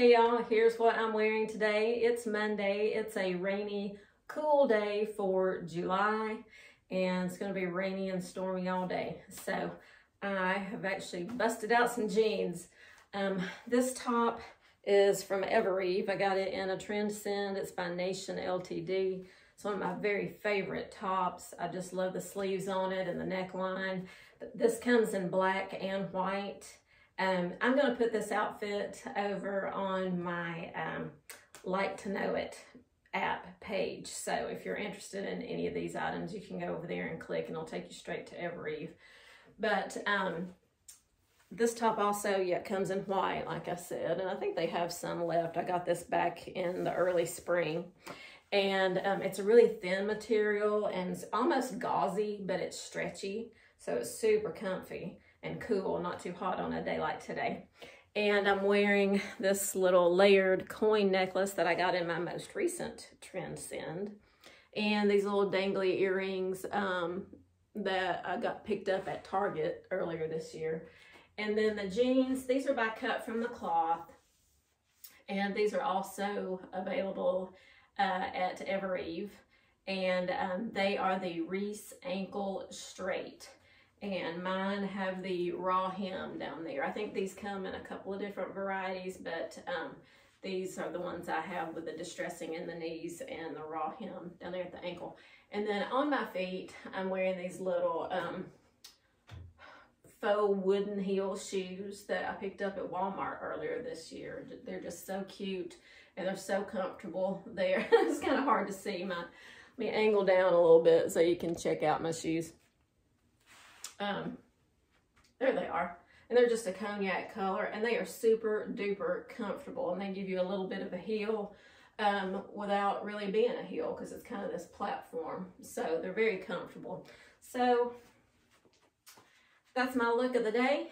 Hey y'all, here's what I'm wearing today. It's Monday. It's a rainy, cool day for July and it's gonna be rainy and stormy all day. So I have actually busted out some jeans. Um, this top is from Evereve. I got it in a Trendsend. It's by Nation LTD. It's one of my very favorite tops. I just love the sleeves on it and the neckline. This comes in black and white. Um, I'm going to put this outfit over on my um, Like to Know It app page. So if you're interested in any of these items, you can go over there and click and it'll take you straight to Evereve. But um, this top also, yeah, comes in white, like I said, and I think they have some left. I got this back in the early spring. And um, it's a really thin material and it's almost gauzy, but it's stretchy. So it's super comfy and cool, not too hot on a day like today. And I'm wearing this little layered coin necklace that I got in my most recent Trendsend. And these little dangly earrings um, that I got picked up at Target earlier this year. And then the jeans, these are by KUT from the Kloth. And these are also available uh, at Evereve. And um, they are the Reese Ankle Straight and mine have the raw hem down there. I think these come in a couple of different varieties, but um, these are the ones I have with the distressing in the knees and the raw hem down there at the ankle. And then on my feet, I'm wearing these little um, faux wooden heel shoes that I picked up at Walmart earlier this year. They're just so cute and they're so comfortable there. it's kind of hard to see my, let me angle down a little bit so you can check out my shoes. Um, there they are. And they're just a cognac color and they are super duper comfortable and they give you a little bit of a heel um, without really being a heel because it's kind of this platform. So they're very comfortable. So that's my look of the day.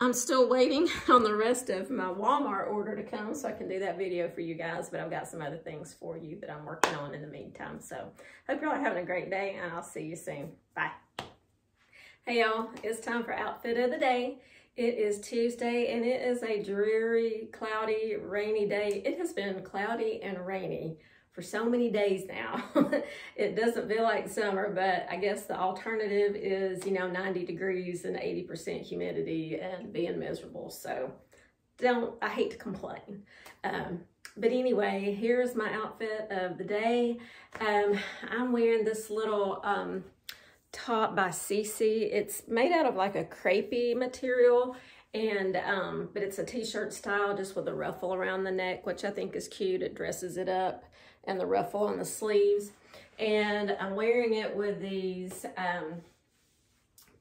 I'm still waiting on the rest of my Walmart order to come so I can do that video for you guys, but I've got some other things for you that I'm working on in the meantime. So hope you're all having a great day and I'll see you soon. Bye. Hey y'all, it's time for outfit of the day. It is Tuesday and it is a dreary, cloudy, rainy day. It has been cloudy and rainy for so many days now. it doesn't feel like summer, but I guess the alternative is, you know, 90 degrees and 80% humidity and being miserable. So don't, I hate to complain. Um, but anyway, here's my outfit of the day. Um, I'm wearing this little, um, top by CeCe. It's made out of like a crepey material and um, but it's a t-shirt style just with a ruffle around the neck, which I think is cute. It dresses it up and the ruffle on the sleeves. And I'm wearing it with these um,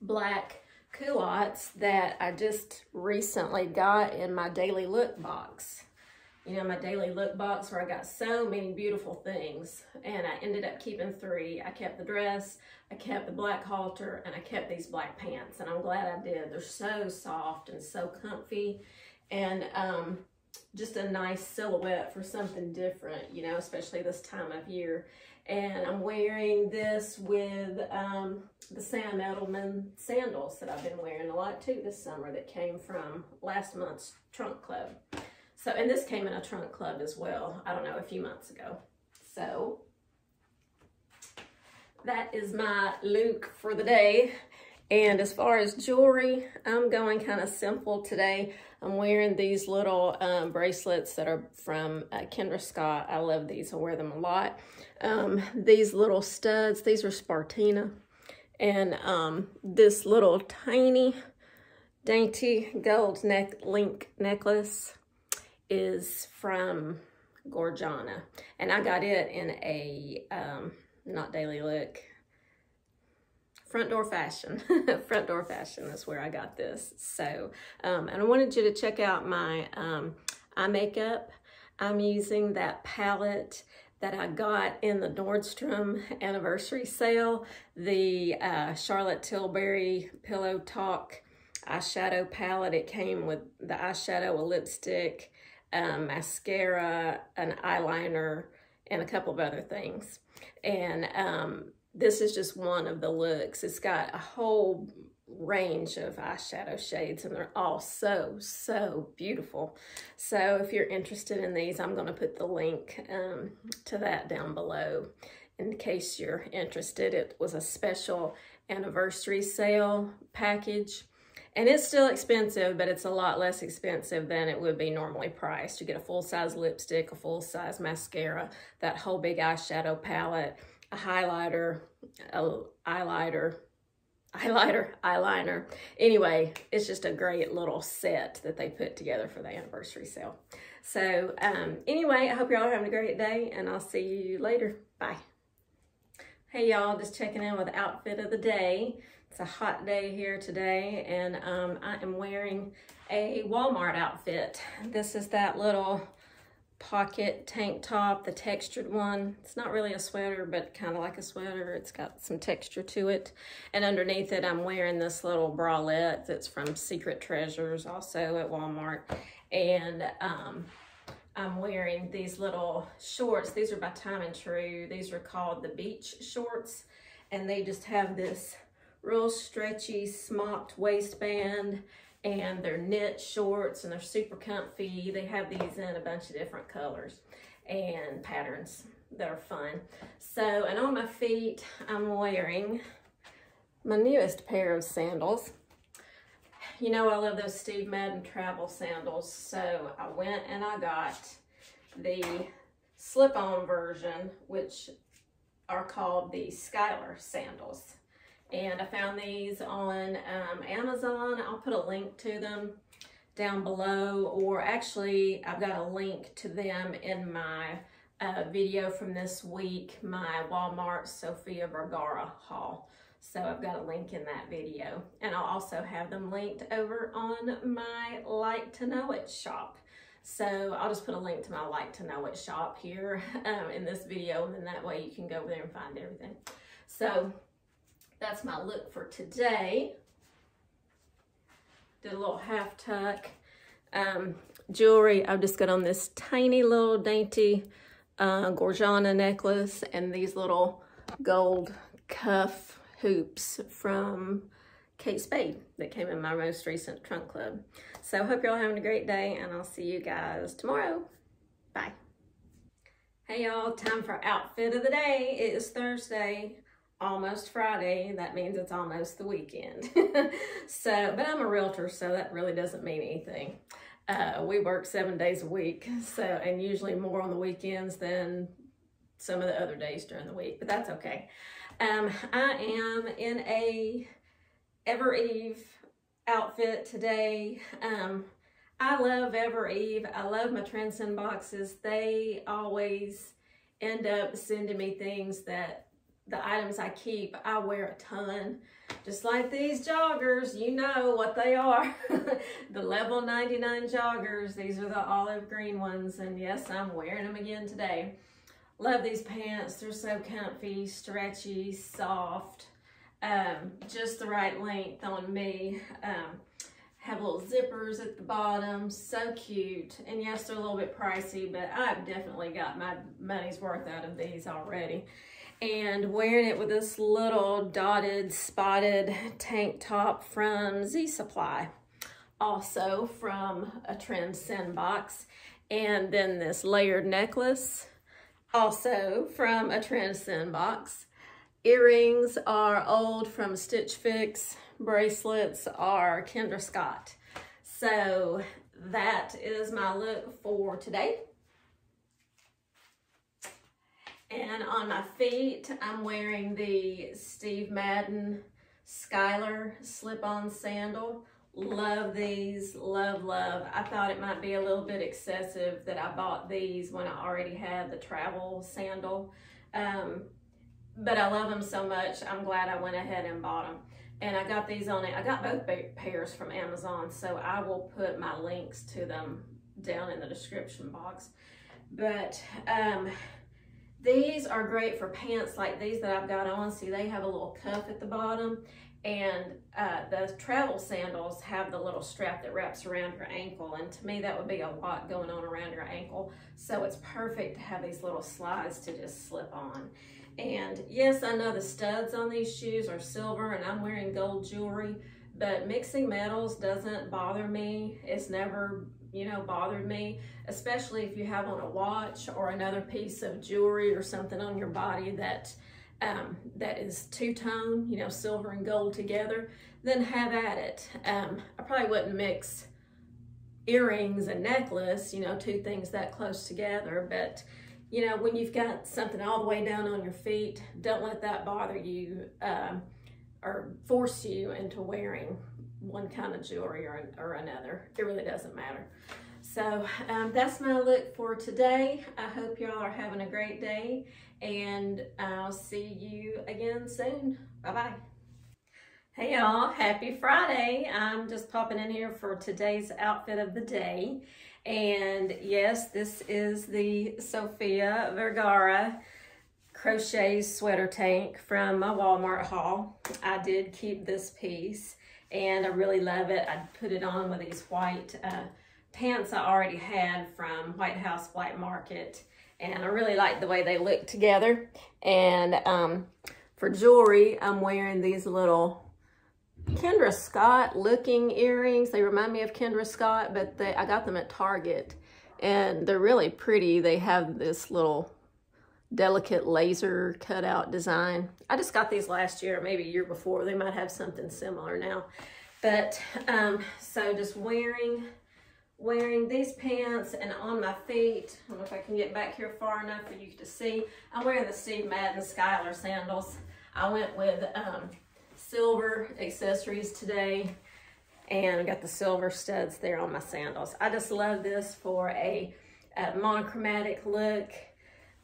black culottes that I just recently got in my DailyLook box you know, my DailyLook box where I got so many beautiful things. And I ended up keeping three. I kept the dress, I kept the black halter, and I kept these black pants. And I'm glad I did. They're so soft and so comfy. And um, just a nice silhouette for something different, you know, especially this time of year. And I'm wearing this with um, the Sam Edelman sandals that I've been wearing a lot too this summer that came from last month's trunk club. So, and this came in a trunk club as well, I don't know, a few months ago. So, that is my look for the day. And as far as jewelry, I'm going kind of simple today. I'm wearing these little um, bracelets that are from uh, Kendra Scott. I love these. I wear them a lot. Um, these little studs, these are Spartina. And um, this little tiny, dainty gold neck link necklace is from Gorjana. And I got it in a, um, not DailyLook, front door fashion. front door fashion is where I got this. So, um, and I wanted you to check out my um, eye makeup. I'm using that palette that I got in the Nordstrom anniversary sale, the uh, Charlotte Tilbury Pillow Talk eyeshadow palette. It came with the eyeshadow, a lipstick, um, mascara, an eyeliner, and a couple of other things. And um, this is just one of the looks. It's got a whole range of eyeshadow shades and they're all so, so beautiful. So if you're interested in these, I'm gonna put the link um, to that down below in case you're interested. It was a special anniversary sale package. And it's still expensive, but it's a lot less expensive than it would be normally priced. You get a full-size lipstick, a full-size mascara, that whole big eyeshadow palette, a highlighter, a eyeliner, highlighter, eyeliner. Anyway, it's just a great little set that they put together for the anniversary sale. So um, anyway, I hope y'all are having a great day and I'll see you later. Bye. Hey y'all, just checking in with the outfit of the day. It's a hot day here today and um, I am wearing a Walmart outfit. This is that little pocket tank top, the textured one. It's not really a sweater, but kind of like a sweater. It's got some texture to it. And underneath it, I'm wearing this little bralette that's from Secret Treasures, also at Walmart. And um, I'm wearing these little shorts. These are by Time and Tru. These are called the beach shorts. And they just have this real stretchy smocked waistband and they're knit shorts and they're super comfy. They have these in a bunch of different colors and patterns that are fun. So, and on my feet, I'm wearing my newest pair of sandals. You know, I love those Steve Madden travel sandals. So I went and I got the slip-on version, which are called the Skyler sandals and I found these on um, Amazon. I'll put a link to them down below or actually I've got a link to them in my uh, video from this week, my Walmart Sofia Vergara haul. So I've got a link in that video. And I'll also have them linked over on my Like to Know It shop. So I'll just put a link to my Like to Know It shop here um, in this video. And then that way you can go over there and find everything. So that's my look for today. Did a little half tuck. Um, jewelry, I've just got on this tiny little dainty uh, Gorjana necklace and these little gold cuff hoops from Kate Spade that came in my most recent trunk club. So hope you're all having a great day and I'll see you guys tomorrow. Bye. Hey y'all, time for outfit of the day. It is Thursday almost Friday. That means it's almost the weekend. so, but I'm a realtor, so that really doesn't mean anything. Uh, we work seven days a week, so and usually more on the weekends than some of the other days during the week, but that's okay. Um, I am in a Evereve outfit today. Um, I love Evereve. I love my Trendsend boxes. They always end up sending me things that the items I keep, I wear a ton. Just like these joggers, you know what they are. the level 99 joggers, these are the olive green ones. And yes, I'm wearing them again today. Love these pants. They're so comfy, stretchy, soft. Um, just the right length on me. Um, have little zippers at the bottom, so cute. And yes, they're a little bit pricey, but I've definitely got my money's worth out of these already and wearing it with this little dotted spotted tank top from Z Supply. Also from a Trendsend box. And then this layered necklace, also from a Trendsend box. Earrings are old from Stitch Fix. Bracelets are Kendra Scott. So that is my look for today. And on my feet, I'm wearing the Steve Madden Skyler slip-on sandal. Love these, love, love. I thought it might be a little bit excessive that I bought these when I already had the travel sandal. Um, but I love them so much, I'm glad I went ahead and bought them. And I got these on it. I got both pairs from Amazon, so I will put my links to them down in the description box. But um, these are great for pants like these that I've got on. See, they have a little cuff at the bottom. And uh, the travel sandals have the little strap that wraps around your ankle. And to me, that would be a lot going on around your ankle. So it's perfect to have these little slides to just slip on. And yes, I know the studs on these shoes are silver and I'm wearing gold jewelry, but mixing metals doesn't bother me. It's never, you know, bothered me, especially if you have on a watch or another piece of jewelry or something on your body that um, that is two-tone, you know, silver and gold together, then have at it. Um, I probably wouldn't mix earrings and necklace, you know, two things that close together, but you know, when you've got something all the way down on your feet, don't let that bother you um, or force you into wearing one kind of jewelry or, or another. It really doesn't matter. So um, that's my look for today. I hope y'all are having a great day and I'll see you again soon. Bye-bye. Hey y'all, happy Friday. I'm just popping in here for today's outfit of the day. And yes, this is the Sofia Vergara crochet sweater tank from my Walmart haul. I did keep this piece and I really love it. I put it on with these white uh, pants I already had from White House Black Market and I really like the way they look together. And um, for jewelry, I'm wearing these little Kendra Scott looking earrings. They remind me of Kendra Scott, but they, I got them at Target and they're really pretty. They have this little delicate laser cutout design. I just got these last year, maybe a year before. They might have something similar now. But um, so just wearing wearing these pants and on my feet, I don't know if I can get back here far enough for you to see. I'm wearing the Steve Madden Skyler sandals. I went with um, silver accessories today and got the silver studs there on my sandals. I just love this for a, a monochromatic look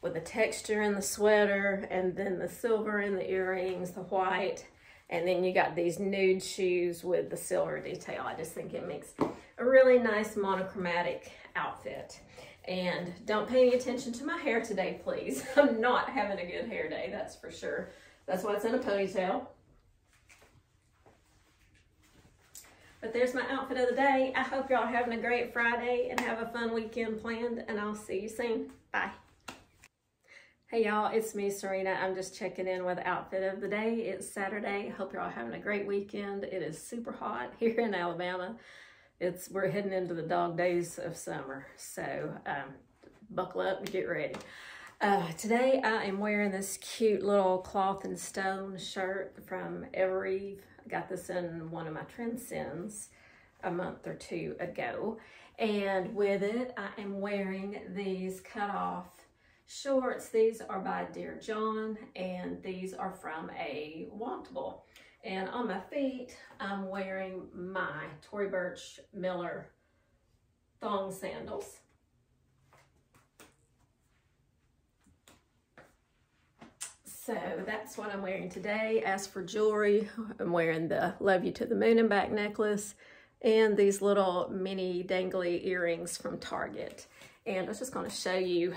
with the texture in the sweater and then the silver in the earrings, the white, and then you got these nude shoes with the silver detail. I just think it makes a really nice monochromatic outfit. And don't pay any attention to my hair today, please. I'm not having a good hair day, that's for sure. That's why it's in a ponytail. But there's my outfit of the day. I hope y'all are having a great Friday and have a fun weekend planned, and I'll see you soon. Bye. Hey y'all, it's me, Serena. I'm just checking in with outfit of the day. It's Saturday. Hope you're all having a great weekend. It is super hot here in Alabama. It's We're heading into the dog days of summer. So um, buckle up and get ready. Uh, today I am wearing this cute little cloth and stone shirt from Evereve. I got this in one of my Trendsends a month or two ago. And with it, I am wearing these cut off shorts. These are by Dear John, and these are from a Wantable. And on my feet, I'm wearing my Tory Burch Miller thong sandals. So that's what I'm wearing today. As for jewelry, I'm wearing the Love You to the Moon and Back necklace and these little mini dangly earrings from Target. And I was just gonna show you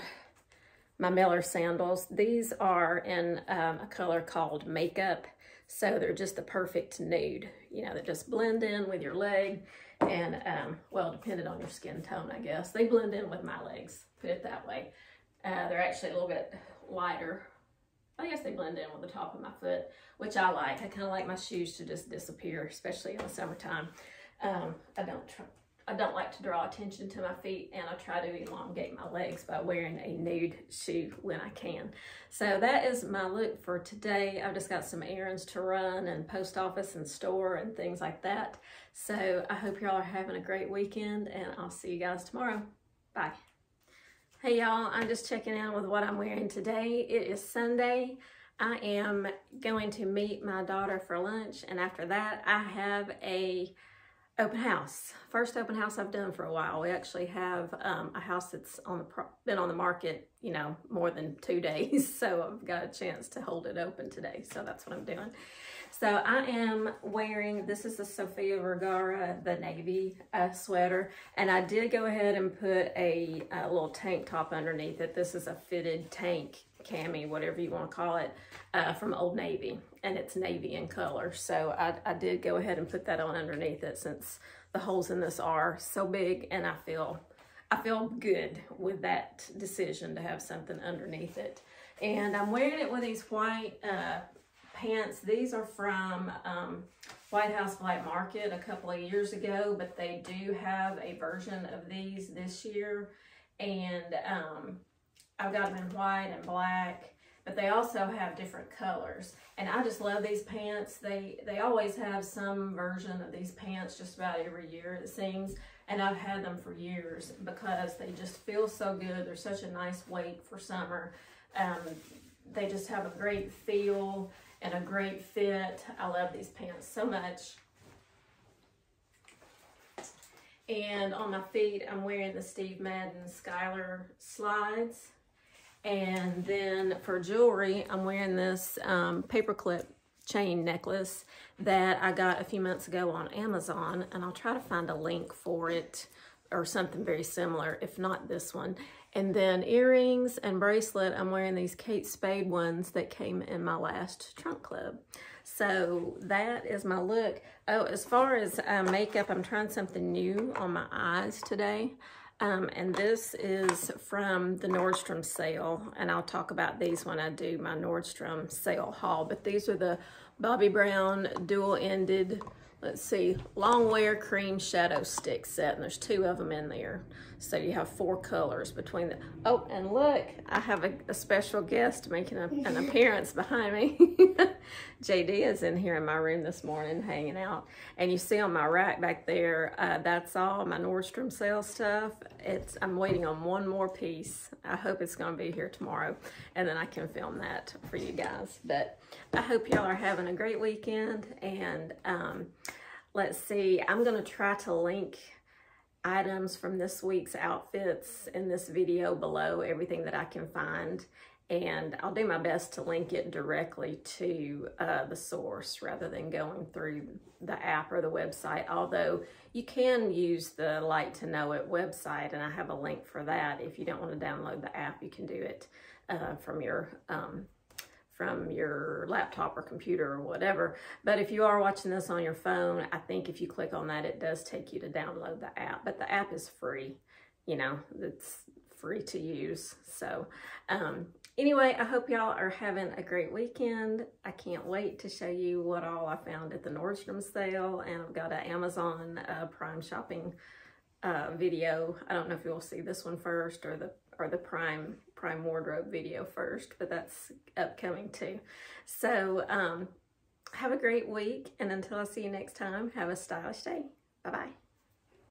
my Miller sandals. These are in um, a color called Makeup. So they're just the perfect nude. You know, they just blend in with your leg and, um, well, depending on your skin tone, I guess. They blend in with my legs, put it that way. Uh, they're actually a little bit lighter. I guess they blend in with the top of my foot, which I like. I kind of like my shoes to just disappear, especially in the summertime. Um, I don't I don't like to draw attention to my feet and I try to elongate my legs by wearing a nude shoe when I can. So that is my look for today. I've just got some errands to run and post office and store and things like that. So I hope y'all are having a great weekend and I'll see you guys tomorrow. Bye. Hey y'all, I'm just checking in with what I'm wearing today. It is Sunday. I am going to meet my daughter for lunch and after that I have a open house. First open house I've done for a while. We actually have um, a house that's on the been on the market, you know, more than two days. So I've got a chance to hold it open today. So that's what I'm doing. So I am wearing, this is the Sofia Vergara, the navy uh, sweater. And I did go ahead and put a, a little tank top underneath it. This is a fitted tank cami, whatever you want to call it, uh, from Old Navy. And it's navy in color. So I, I did go ahead and put that on underneath it since the holes in this are so big and I feel I feel good with that decision to have something underneath it. And I'm wearing it with these white uh, pants. These are from um, White House Black Market a couple of years ago, but they do have a version of these this year. And um, I've got them in white and black, but they also have different colors. And I just love these pants. They, they always have some version of these pants just about every year, it seems. And I've had them for years because they just feel so good. They're such a nice weight for summer. Um, they just have a great feel and a great fit. I love these pants so much. And on my feet, I'm wearing the Steve Madden Skyler slides. And then for jewelry, I'm wearing this um, paperclip chain necklace that I got a few months ago on Amazon. And I'll try to find a link for it or something very similar, if not this one. And then earrings and bracelet, I'm wearing these Kate Spade ones that came in my last trunk club. So that is my look. Oh, as far as uh, makeup, I'm trying something new on my eyes today. Um, and this is from the Nordstrom sale. And I'll talk about these when I do my Nordstrom sale haul. But these are the Bobbi Brown dual-ended let's see, long wear cream shadow stick set, and there's two of them in there. So you have four colors between the, oh, and look, I have a, a special guest making a, an appearance behind me. JD is in here in my room this morning hanging out. And you see on my rack back there, uh, that's all my Nordstrom sale stuff. It's I'm waiting on one more piece. I hope it's gonna be here tomorrow and then I can film that for you guys. But I hope y'all are having a great weekend and um, let's see, I'm gonna try to link items from this week's outfits in this video below, everything that I can find. And I'll do my best to link it directly to uh, the source rather than going through the app or the website. Although you can use the Like to Know It website, and I have a link for that. If you don't want to download the app, you can do it uh, from your um, from your laptop or computer or whatever. But if you are watching this on your phone, I think if you click on that, it does take you to download the app. But the app is free, you know, it's free to use. So um, anyway, I hope y'all are having a great weekend. I can't wait to show you what all I found at the Nordstrom sale. And I've got an Amazon uh, Prime shopping uh, video. I don't know if you'll see this one first or the or the Prime Prime Wardrobe video first, but that's upcoming too. So um, have a great week, and until I see you next time, have a stylish day. Bye-bye.